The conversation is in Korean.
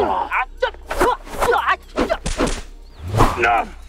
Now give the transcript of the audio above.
아, 아, 아, 나